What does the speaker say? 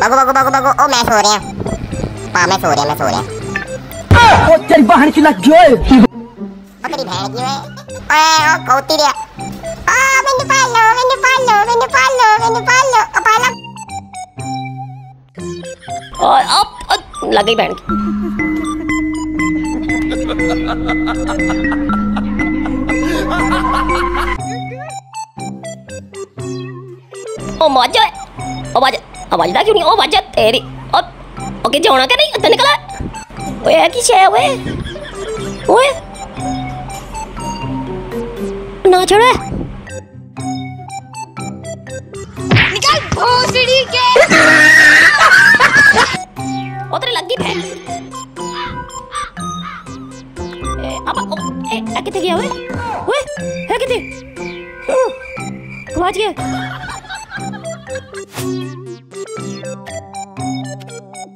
बगो बगो बगो बगो ओ मैं सो रही हूँ। हाँ मैं सो रही हूँ मैं सो रही हूँ। ओ तेरी बहन की लग गई। ओ तेरी बहन की ओए ओ कौती रे। आ मैंने पालो मैंने पालो मैंने पालो मैंने पालो। ओ पाला। और अब लग गई बहन की। ओ मौज आवाज़ आवाज़ क्यों नहीं ओ मौज तेरी। ओ ओके जाना क्या नहीं? अंदर निकला। ओए की शे ओए? ओए? ना छोड़े। निकाल भोसड़ी के। ओ तेरे लग ए अब ए किथे गया ओए? ओए है किथे आवाज़ गया ピピピピ。